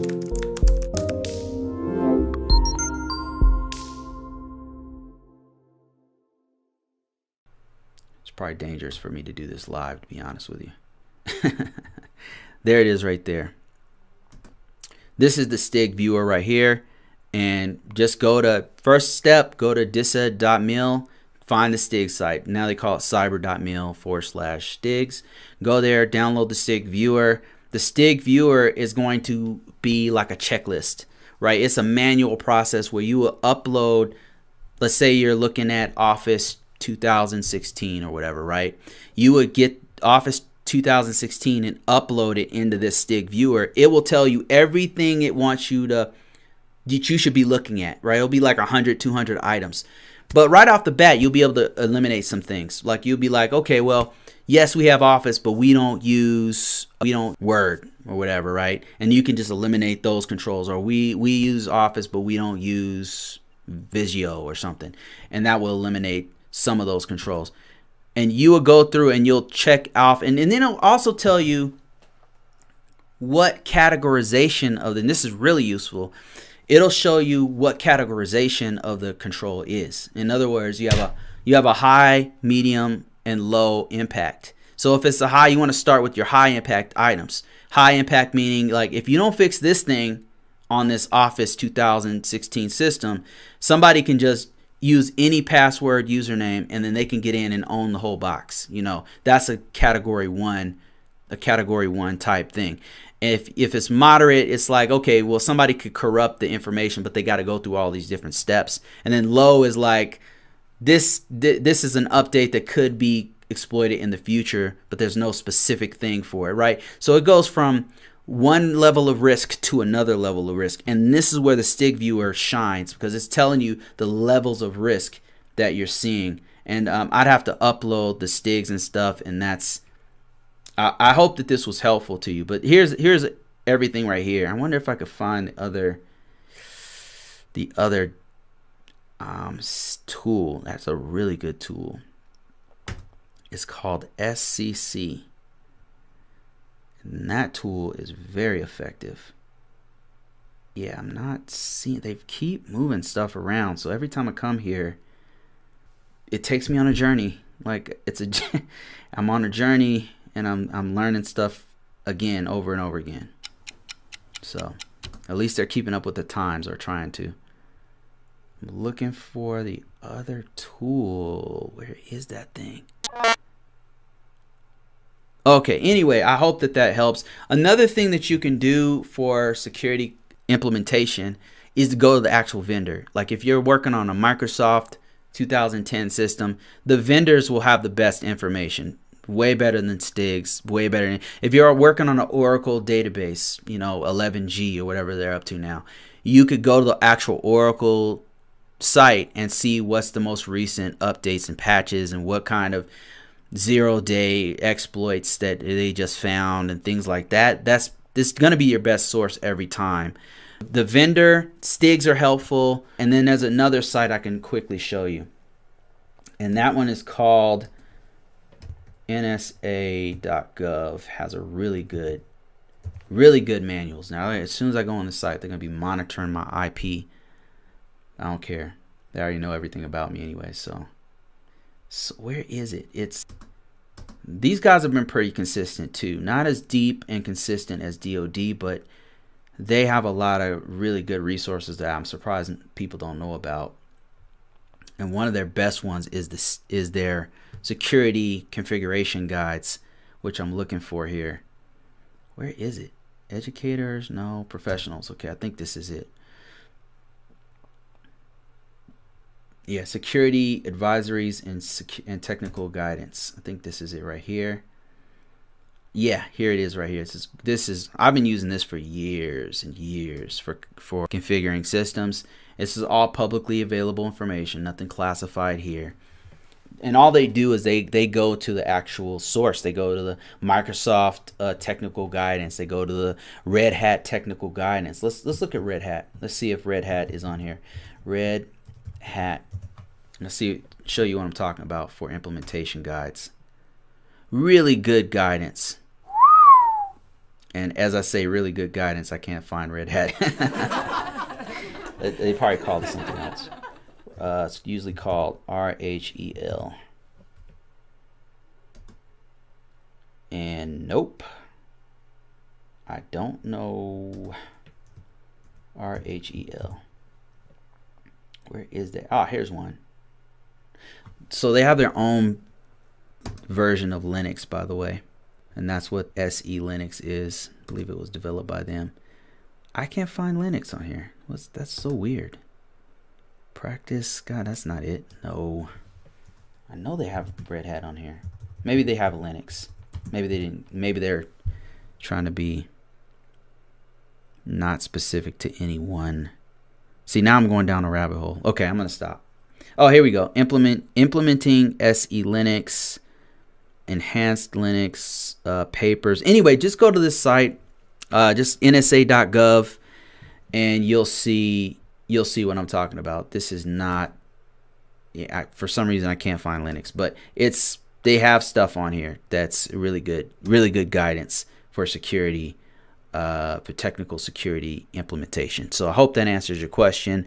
It's probably dangerous for me to do this live, to be honest with you. there it is right there. This is the STIG viewer right here. And just go to, first step, go to disa.mil, find the STIG site. Now they call it cyber.mil forward slash STIGs. Go there, download the STIG viewer. The STIG viewer is going to be like a checklist, right? It's a manual process where you will upload, let's say you're looking at Office 2016 or whatever, right? You would get Office 2016 and upload it into this STIG viewer. It will tell you everything it wants you to that you should be looking at, right? It'll be like 100, 200 items. But right off the bat, you'll be able to eliminate some things. Like you'll be like, okay, well, yes, we have Office, but we don't use we don't Word or whatever, right? And you can just eliminate those controls. Or we we use Office, but we don't use Visio or something, and that will eliminate some of those controls. And you will go through and you'll check off, and, and then it'll also tell you what categorization of the, and this is really useful, it'll show you what categorization of the control is. In other words, you have a you have a high, medium, and low impact. So if it's a high, you want to start with your high impact items. High impact meaning like if you don't fix this thing on this Office 2016 system, somebody can just use any password username and then they can get in and own the whole box. You know, that's a category 1 a category 1 type thing. If if it's moderate, it's like okay, well somebody could corrupt the information, but they got to go through all these different steps. And then low is like this this is an update that could be exploited in the future, but there's no specific thing for it, right? So it goes from one level of risk to another level of risk. And this is where the STIG viewer shines because it's telling you the levels of risk that you're seeing. And um, I'd have to upload the STIGs and stuff, and that's. I, hope that this was helpful to you. But here's here's everything right here. I wonder if I could find the other the other um, tool. That's a really good tool. It's called SCC. And that tool is very effective. Yeah, I'm not seeing, they keep moving stuff around. So every time I come here, it takes me on a journey. Like it's a, I'm on a journey and I'm, I'm learning stuff again over and over again. So at least they're keeping up with the times or trying to. I'm looking for the other tool. Where is that thing? Okay, anyway, I hope that that helps. Another thing that you can do for security implementation is to go to the actual vendor. Like if you're working on a Microsoft 2010 system, the vendors will have the best information. Way better than Stigs, way better. Than, if you're working on an Oracle database, you know, 11G or whatever they're up to now, you could go to the actual Oracle site and see what's the most recent updates and patches and what kind of zero day exploits that they just found and things like that. That's this going to be your best source every time. The vendor Stigs are helpful, and then there's another site I can quickly show you, and that one is called NSA.gov. Has a really good, really good manuals. Now, as soon as I go on the site, they're going to be monitoring my IP. I don't care. They already know everything about me anyway, so so where is it? It's these guys have been pretty consistent too. Not as deep and consistent as DoD, but they have a lot of really good resources that I'm surprised people don't know about. And one of their best ones is this is their security configuration guides, which I'm looking for here. Where is it? Educators? No. Professionals. Okay, I think this is it. yeah, security advisories and secu and technical guidance. I think this is it right here. Yeah, here it is right here. This is, this is I've been using this for years and years for for configuring systems. This is all publicly available information, nothing classified here. And all they do is they they go to the actual source. They go to the Microsoft uh, technical guidance. They go to the Red Hat technical guidance. Let's let's look at Red Hat. Let's see if Red Hat is on here. Red Hat Let's see, show you what I'm talking about for implementation guides. Really good guidance. And as I say, really good guidance. I can't find Red Hat. they, they, probably called it something else. Uh, it's usually called RHEL. And nope. I don't know RHEL. Where is that? Oh, here's one. So they have their own version of Linux, by the way. And that's what SE Linux is. I believe it was developed by them. I can't find Linux on here. What's that's so weird. Practice. God, that's not it. No. I know they have Red Hat on here. Maybe they have Linux. Maybe they didn't. Maybe they're trying to be not specific to any one. See, now I'm going down a rabbit hole. Okay, I'm going to stop. Oh, here we go. Implement implementing SE Linux, enhanced Linux uh, papers. Anyway, just go to this site, uh, just nsa.gov, and you'll see you'll see what I'm talking about. This is not. Yeah, I, for some reason I can't find Linux, but it's they have stuff on here that's really good, really good guidance for security, uh, for technical security implementation. So I hope that answers your question.